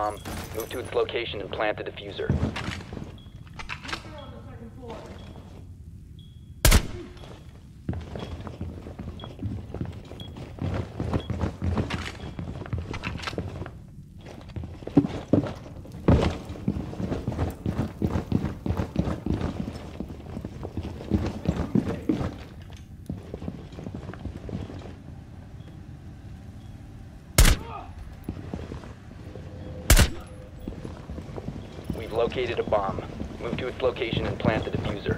bomb. Move to its location and plant the defuser. Located a bomb. Move to its location and plant the defuser.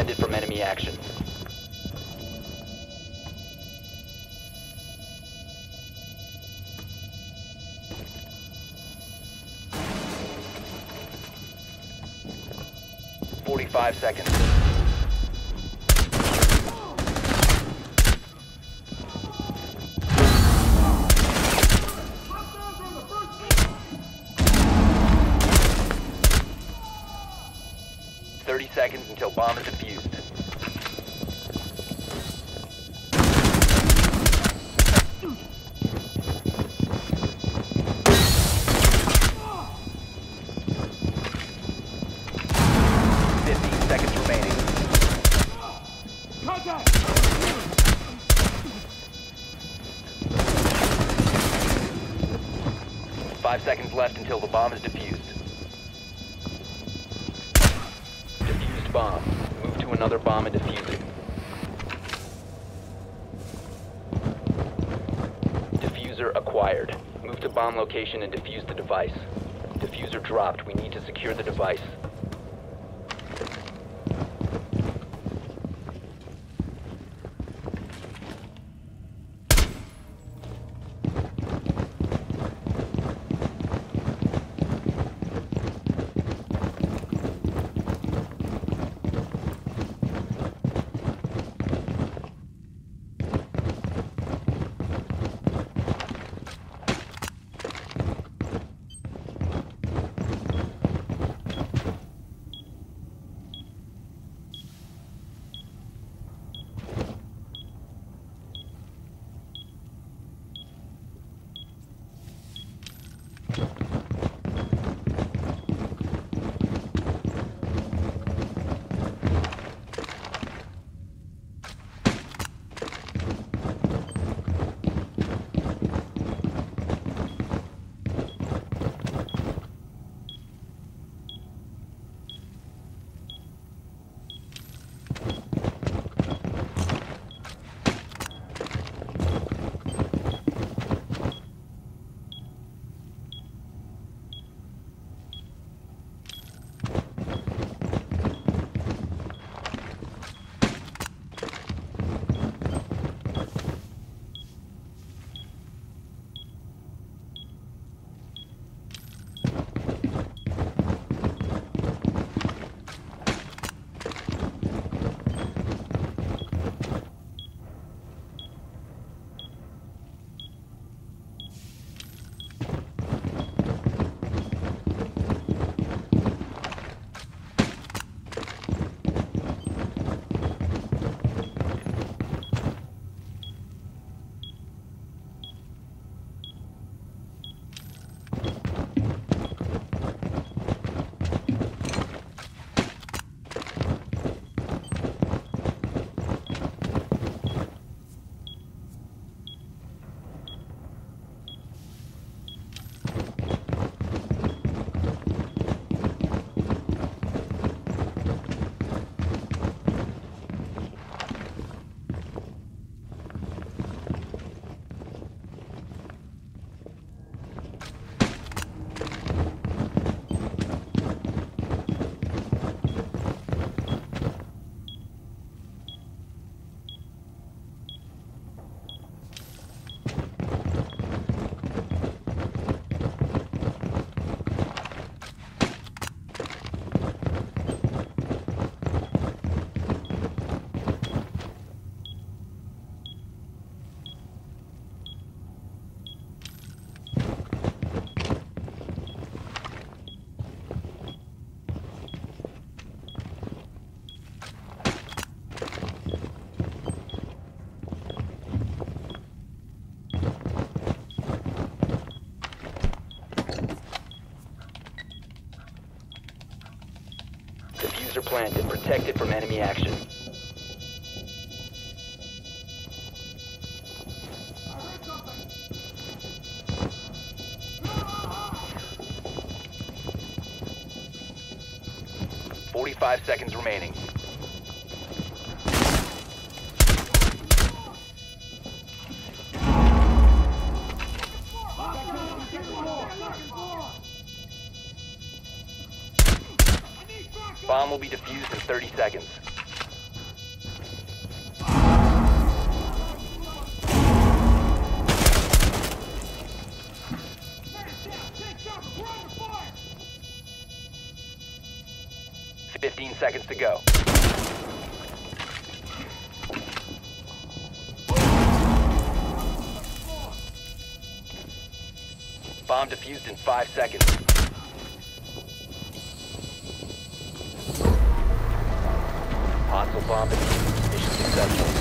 Defended from enemy action. Forty-five seconds. Thirty seconds until bomb is defused. Seconds left until the bomb is defused. Defused bomb. Move to another bomb and defuse it. Defuser acquired. Move to bomb location and defuse the device. Defuser dropped. We need to secure the device. Planted. Protected from enemy action. Forty-five seconds remaining. Bomb will be defused in 30 seconds. Fifteen seconds to go. Bomb defused in five seconds. Bomb. Mission successful.